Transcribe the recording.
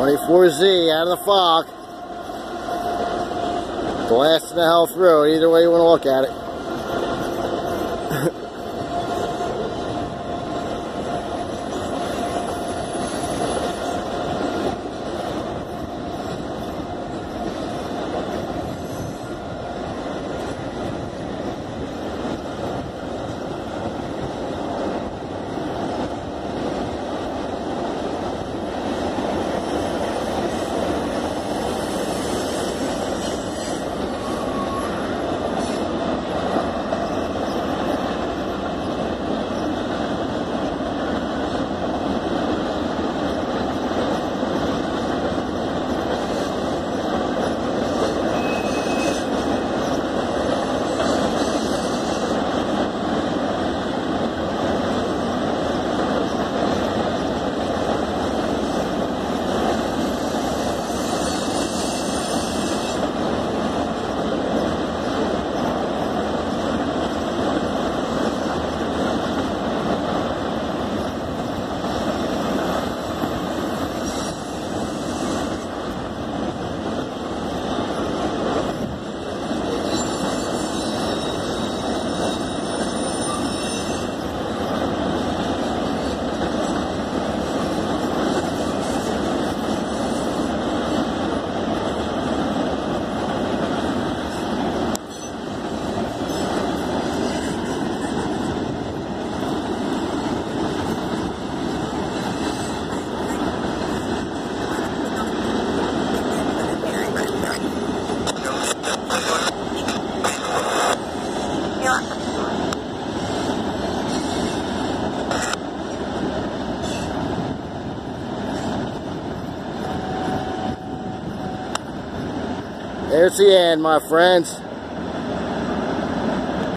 24Z out of the fog. Blasting the hell through, either way you want to look at it. There's the end, my friends.